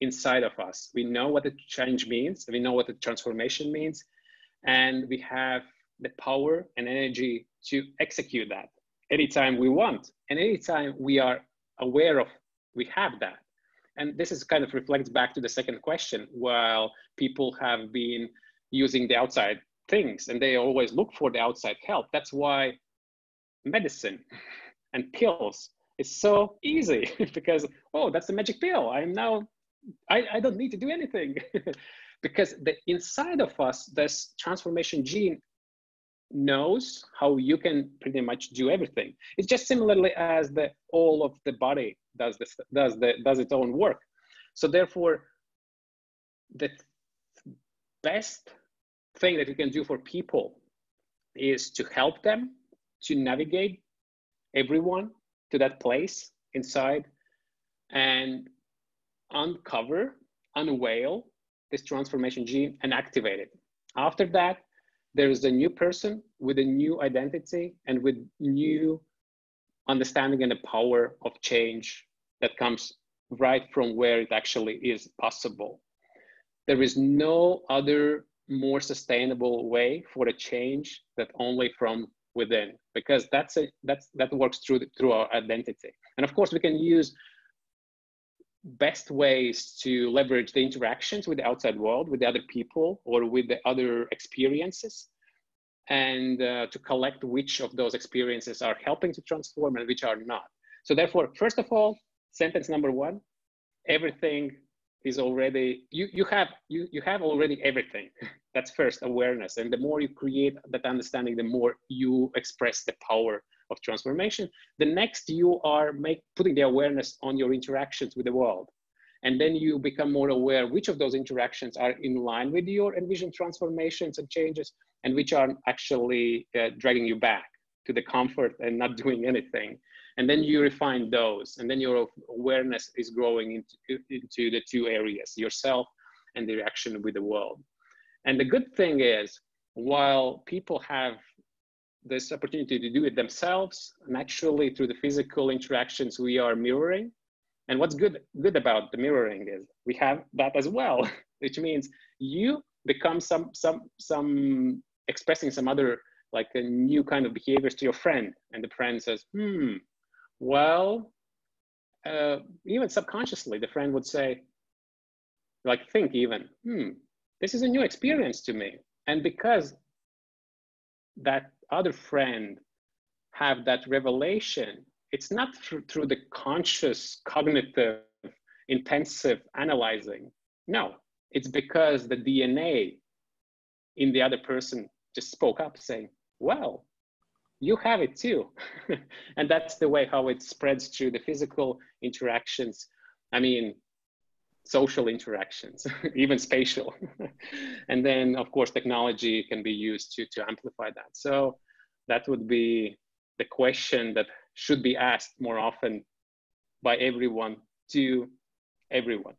inside of us. We know what the change means, we know what the transformation means, and we have the power and energy to execute that anytime we want and anytime we are aware of we have that. And this is kind of reflects back to the second question. While people have been using the outside things and they always look for the outside help that's why medicine and pills is so easy because oh that's the magic pill. I'm now i, I don't need to do anything because the inside of us this transformation gene knows how you can pretty much do everything. It's just similarly as the all of the body does this does the does its own work. So therefore the best thing that you can do for people is to help them to navigate everyone to that place inside and uncover, unveil this transformation gene and activate it. After that, there is a new person with a new identity and with new understanding and the power of change that comes right from where it actually is possible. There is no other more sustainable way for a change that only from within because that's a that's that works through the, through our identity and of course we can use best ways to leverage the interactions with the outside world with the other people or with the other experiences and uh, to collect which of those experiences are helping to transform and which are not. So therefore first of all sentence number one everything is already you you have you you have already everything. That's first awareness. And the more you create that understanding the more you express the power of transformation the next you are make putting the awareness on your interactions with the world. And then you become more aware which of those interactions are in line with your envisioned transformations and changes and which are actually uh, dragging you back to the comfort and not doing anything. And then you refine those and then your awareness is growing into, into the two areas yourself and the reaction with the world. And the good thing is while people have this opportunity to do it themselves naturally through the physical interactions we are mirroring and what's good good about the mirroring is we have that as well which means you become some some some expressing some other like a new kind of behaviors to your friend and the friend says hmm well, uh, even subconsciously, the friend would say, like, think even, hmm, this is a new experience to me. And because that other friend have that revelation, it's not through, through the conscious, cognitive, intensive analyzing. No, it's because the DNA in the other person just spoke up saying, well, you have it too. and that's the way how it spreads through the physical interactions. I mean, social interactions, even spatial. and then, of course, technology can be used to, to amplify that. So that would be the question that should be asked more often by everyone to everyone.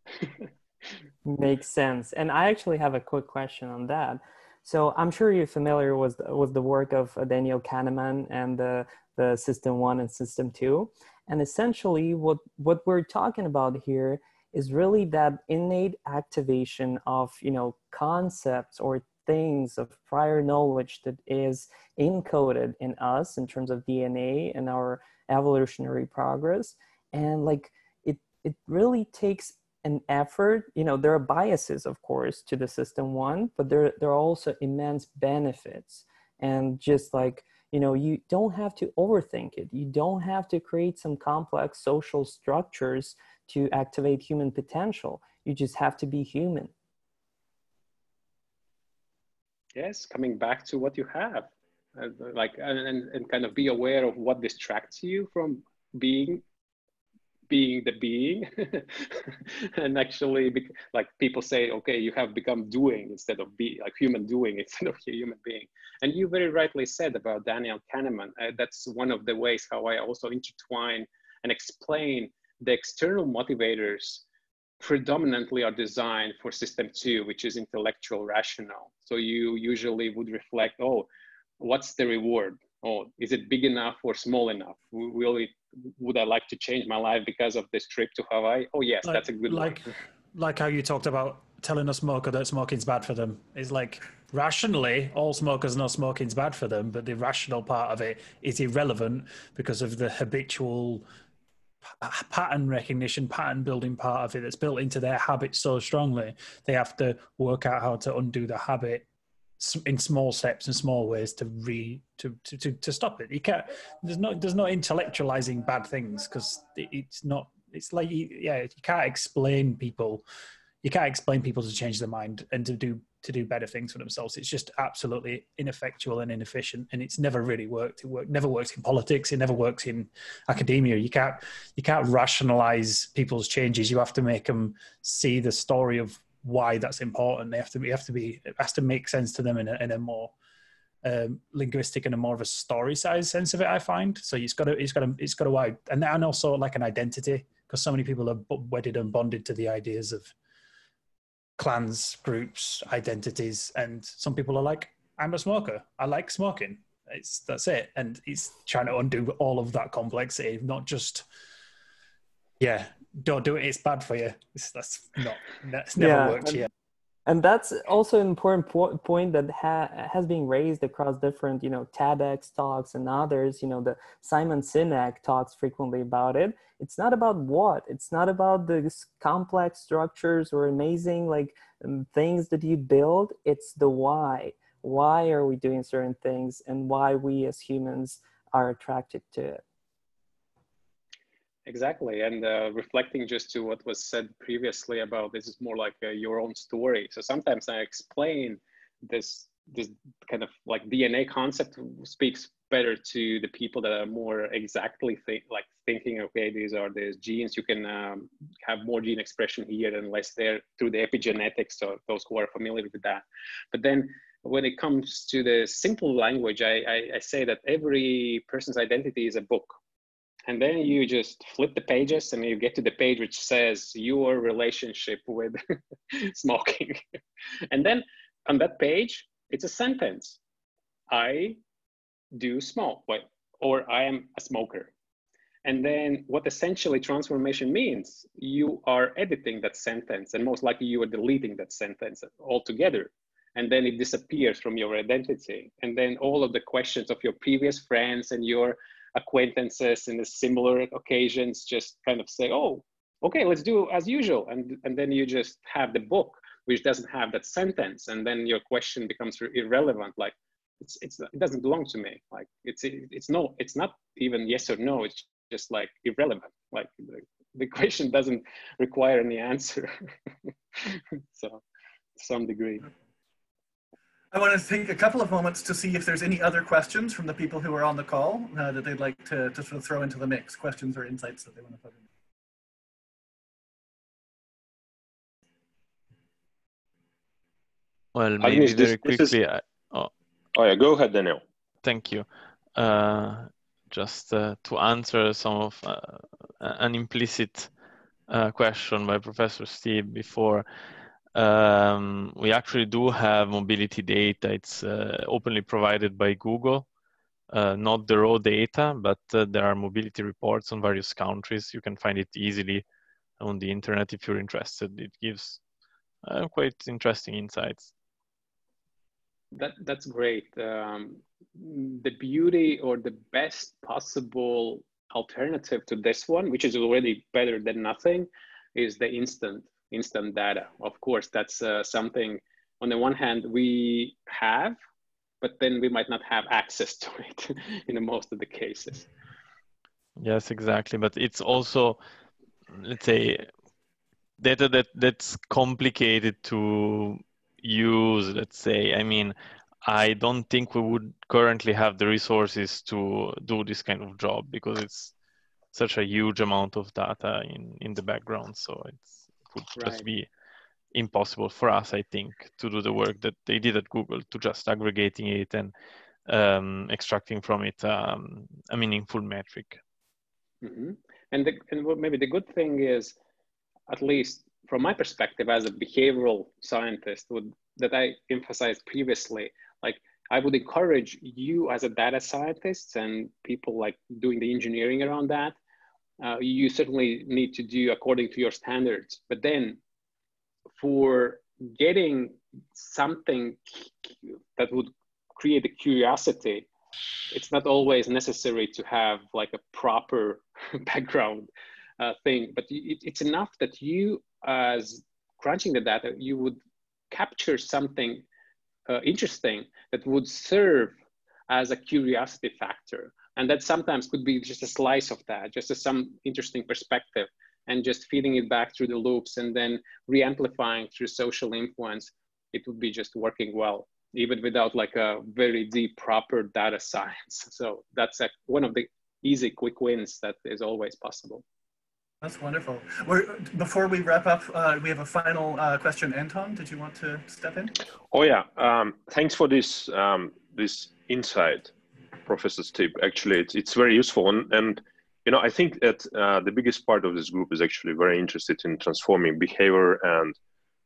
Makes sense. And I actually have a quick question on that. So I'm sure you're familiar with with the work of uh, Daniel Kahneman and the the System One and System Two, and essentially what what we're talking about here is really that innate activation of you know concepts or things of prior knowledge that is encoded in us in terms of DNA and our evolutionary progress, and like it it really takes an effort. You know there are biases of course to the system one but there there are also immense benefits. And just like you know you don't have to overthink it. You don't have to create some complex social structures to activate human potential. You just have to be human yes coming back to what you have. Uh, like and, and kind of be aware of what distracts you from being being the being. And actually like people say okay you have become doing instead of be like human doing instead of human being. And you very rightly said about daniel kahneman. Uh, that's one of the ways how i also intertwine and explain the external motivators predominantly are designed for system two which is intellectual rational so you usually would reflect oh what's the reward oh is it big enough or small enough will it would I like to change my life because of this trip to Hawaii? Oh yes, like, that's a good like one. like how you talked about telling a smoker that smoking's bad for them is like rationally all smokers know smoking's bad for them but the rational part of it is irrelevant because of the habitual pattern recognition pattern building part of it that's built into their habit so strongly they have to work out how to undo the habit in small steps and small ways to re to, to, to, to stop it. You can't. There's no there's no intellectualizing bad things because it's not. It's like yeah, you can't explain people. You can't explain people to change their mind and to do to do better things for themselves. It's just absolutely ineffectual and inefficient, and it's never really worked. It never works in politics. It never works in academia. You can't you can't rationalize people's changes. You have to make them see the story of why that's important. They have to be have to be it has to make sense to them in a, in a more um, linguistic and a more of a story size sense of it. I find so it's got to it's got to it's got to and and also like an identity because so many people are wedded and bonded to the ideas of clans, groups, identities, and some people are like, I'm a smoker. I like smoking. It's that's it, and it's trying to undo all of that complexity, not just yeah, don't do it. It's bad for you. It's, that's not. That's never yeah, worked and, yet. And that's also an important po- point that ha- has been raised across different, you know, TEDx talks and others. You know, the Simon Sinek talks frequently about it. It's not about what. It's not about the complex structures or amazing like um, things that you build. It's the why. Why are we doing certain things, and why we as humans are attracted to it. Exactly, and uh, reflecting just to what was said previously about this is more like uh, your own story. So sometimes I explain this this kind of like DNA concept speaks better to the people that are more exactly think like thinking. Okay, these are the genes. You can um, have more gene expression here and less there through the epigenetics. So those who are familiar with that, but then when it comes to the simple language, I, I, I say that every person's identity is a book and then you just flip the pages and you get to the page which says your relationship with smoking. And then on that page it's a sentence. I do smoke or i am a smoker. And then what essentially transformation means you are editing that sentence and most likely you are deleting that sentence altogether. And then it disappears from your identity. And then all of the questions of your previous friends and your acquaintances in the similar occasions just kind of say, oh, okay, let's do as usual. And, and then you just have the book, which doesn't have that sentence. And then your question becomes irrelevant. Like it's, it's, it doesn't belong to me. Like it's, it's no, it's not even yes or no. It's just like irrelevant. Like the, the question doesn't require any answer. so some degree. I want to take a couple of moments to see if there's any other questions from the people who are on the call uh, that they'd like to, to sort of throw into the mix, questions or insights that they want to put in. Well, maybe very this, quickly. Is... oh. oh, yeah, go ahead, Daniel. Thank you. Uh, just uh, to answer some of uh, an implicit uh, question by Professor Stibe before, um, we actually do have mobility data. It's uh, openly provided by Google, uh, not the raw data, but uh, there are mobility reports on various countries. You can find it easily on the internet if you're interested. It gives uh, quite interesting insights. That, that's great. Um, the beauty or the best possible alternative to this one, which is already better than nothing, is the instant instant data. Of course, that's uh, something on the one hand we have, but then we might not have access to it in most of the cases. Yes, exactly. But it's also, let's say, data that that's complicated to use. Let's say, I mean, I don't think we would currently have the resources to do this kind of job because it's such a huge amount of data in in the background. So it's would right. just be impossible for us, I think, to do the work that they did at Google to just aggregating it and um, extracting from it um, a meaningful metric. Mm-hmm. And, the, and maybe the good thing is, at least from my perspective as a behavioral scientist, would, that I emphasized previously, like I would encourage you as a data scientist and people like doing the engineering around that uh, you certainly need to do according to your standards. But then for getting something that would create a curiosity, it's not always necessary to have like a proper background uh, thing, but it, it's enough that you, as crunching the data, you would capture something uh, interesting that would serve as a curiosity factor and that sometimes could be just a slice of that just a, some interesting perspective and just feeding it back through the loops and then re-amplifying through social influence it would be just working well even without like a very deep proper data science so that's a, one of the easy quick wins that is always possible that's wonderful. We're, before we wrap up, uh, we have a final uh, question. Anton, did you want to step in? Oh yeah, um, thanks for this um, this insight, Professor Stibe. Actually, it's it's very useful, and, and you know I think that uh, the biggest part of this group is actually very interested in transforming behavior and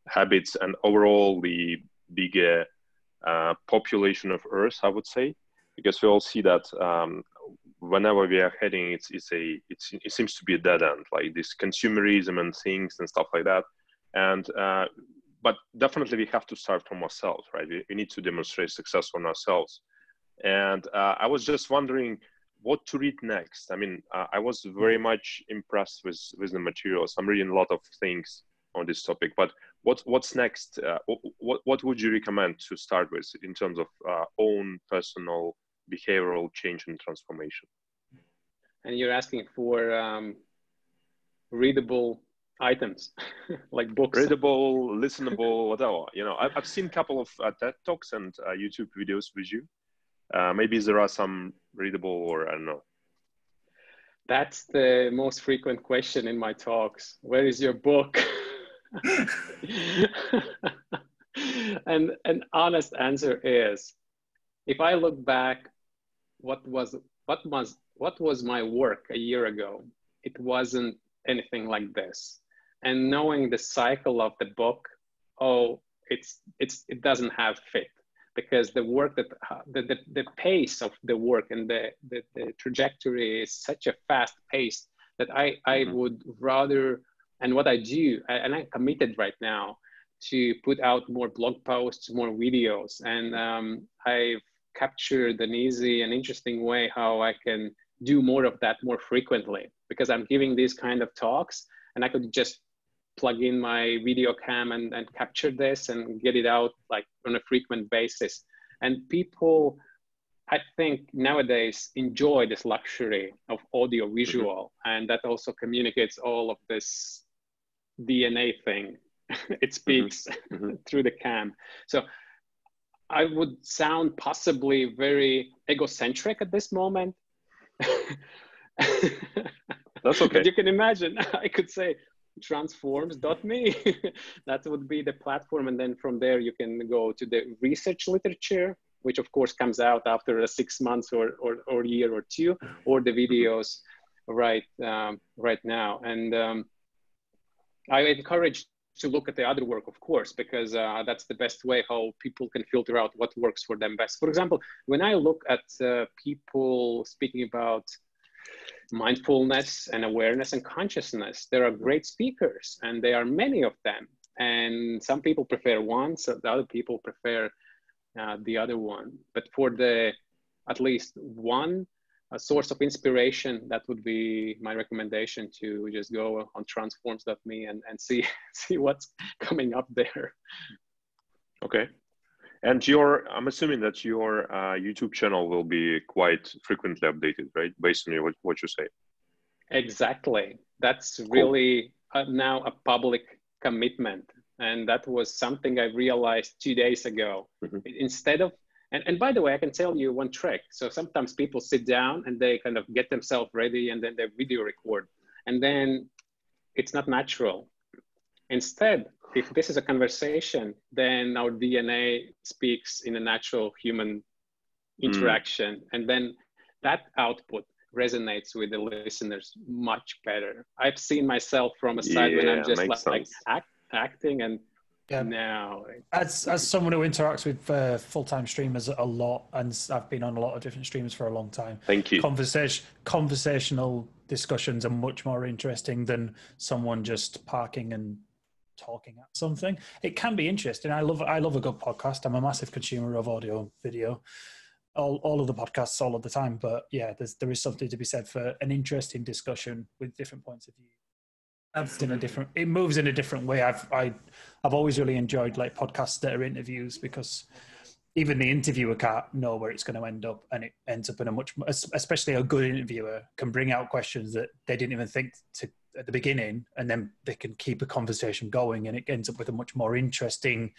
habits, and overall the bigger uh, population of Earth, I would say, because we all see that um, whenever we are heading, it's it's a it's it seems to be a dead end, like this consumerism and things and stuff like that. And uh, but definitely we have to start from ourselves, right? We, we need to demonstrate success on ourselves. And uh, I was just wondering what to read next. I mean, uh, I was very much impressed with with the materials. I'm reading a lot of things on this topic, but what what's next? Uh, what what would you recommend to start with in terms of uh, own personal behavioral change and transformation. And you're asking for um, readable items like books readable listenable whatever you know i've, I've seen a couple of uh, ted talks and uh, youtube videos with you uh, maybe there are some readable or i don't know. That's the most frequent question in my talks. Where is your book? And an honest answer is if i look back what was what was what was my work a year ago it wasn't anything like this. And knowing the cycle of the book oh it's it's it doesn't have fit because the work that the, the, the pace of the work and the, the, the trajectory is such a fast pace that i i mm-hmm. would rather and what i do and i'm committed right now to put out more blog posts more videos and um, i've captured an easy and interesting way how I can do more of that more frequently because I'm giving these kind of talks and I could just plug in my video cam and, and capture this and get it out like on a frequent basis. And people, I think nowadays enjoy this luxury of audio visual mm-hmm. and that also communicates all of this DNA thing. it speaks mm-hmm. through the cam. So I would sound possibly very egocentric at this moment. That's okay. but you can imagine, I could say transforms.me. that would be the platform. And then from there, you can go to the research literature, which of course comes out after six months or, or, or year or two, or the videos right, um, right now. And um, I encourage to look at the other work, of course, because uh, that's the best way how people can filter out what works for them best. For example, when I look at uh, people speaking about mindfulness and awareness and consciousness, there are great speakers, and there are many of them. And some people prefer one, so the other people prefer uh, the other one. But for the at least one a source of inspiration, that would be my recommendation to just go on transforms.me and, and see, see what's coming up there. Okay. And your, I'm assuming that your uh, YouTube channel will be quite frequently updated, right? Based on what, what you say. Exactly. That's cool. really uh, now a public commitment. And that was something I realized two days ago. Mm-hmm. Instead of and, and by the way, I can tell you one trick. So sometimes people sit down and they kind of get themselves ready and then they video record. And then it's not natural. Instead, if this is a conversation, then our DNA speaks in a natural human interaction. Mm. And then that output resonates with the listeners much better. I've seen myself from a side yeah, when I'm just like, like act, acting and yeah. No. As as someone who interacts with uh, full time streamers a lot, and I've been on a lot of different streams for a long time. Thank you. Conversation conversational discussions are much more interesting than someone just parking and talking at something. It can be interesting. I love I love a good podcast. I'm a massive consumer of audio video. All, all of the podcasts all of the time but yeah there's there is something to be said for an interesting discussion with different points of view Absolutely. in a different it moves in a different way i've I, i've always really enjoyed like podcasts that are interviews because even the interviewer can't know where it's going to end up, and it ends up in a much, especially a good interviewer can bring out questions that they didn't even think to at the beginning, and then they can keep a conversation going, and it ends up with a much more interesting,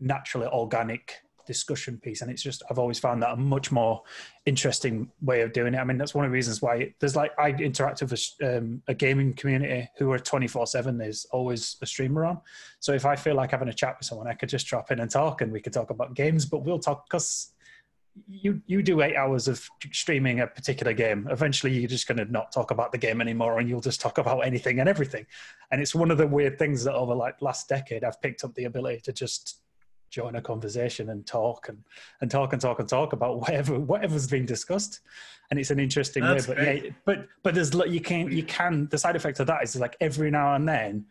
naturally organic discussion piece. And it's just i've always found that a much more interesting way of doing it. I mean that's one of the reasons why there's like i interact with a, um, a gaming community who are 24 7 there's always a streamer on. So if i feel like having a chat with someone i could just drop in and talk and we could talk about games but we'll talk because you you do eight hours of streaming a particular game. Eventually you're just going to not talk about the game anymore and you'll just talk about anything and everything. And it's one of the weird things that over like last decade i've picked up the ability to just join a conversation and talk and, and talk and talk and talk about whatever whatever's being discussed. And it's an interesting That's way but great. yeah but but there's you can you can the side effect of that is like every now and then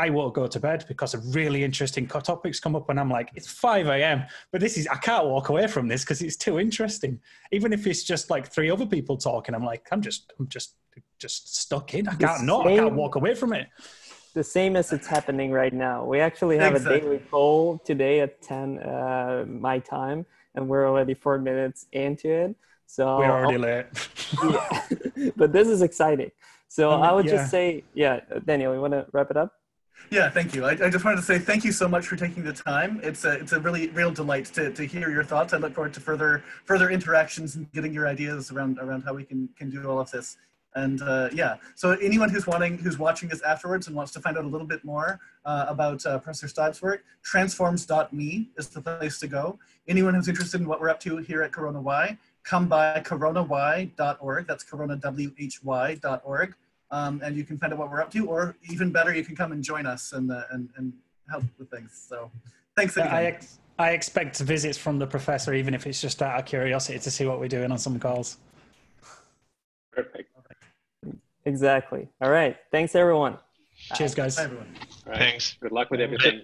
I won't go to bed because of really interesting topics come up and I'm like, it's 5 a.m. But this is, I can't walk away from this because it's too interesting. Even if it's just like three other people talking, I'm like, I'm just, I'm just, just stuck in. I can't not, I can't walk away from it the same as it's happening right now. We actually have exactly. a daily call today at 10 uh, my time, and we're already four minutes into it. So we're already late. yeah. but this is exciting. So I would yeah. just say, yeah, Daniel, you want to wrap it up? Yeah, thank you. I, I, just wanted to say thank you so much for taking the time. It's a it's a really real delight to, to hear your thoughts. I look forward to further further interactions and getting your ideas around around how we can can do all of this. And uh, yeah, so anyone who's wanting, who's watching this afterwards and wants to find out a little bit more uh, about uh, Professor Stibe's work, transforms.me is the place to go. Anyone who's interested in what we're up to here at CoronaWhy, come by coronawhy.org. That's coronawhy.org. Um, and you can find out what we're up to, or even better, you can come and join us and, uh, and, and help with things. So thanks again. I, ex- I expect visits from the professor, even if it's just out of curiosity to see what we're doing on some calls. Perfect. Exactly. All right. Thanks, everyone. Cheers, guys. Bye, everyone. Thanks. Good luck with everything.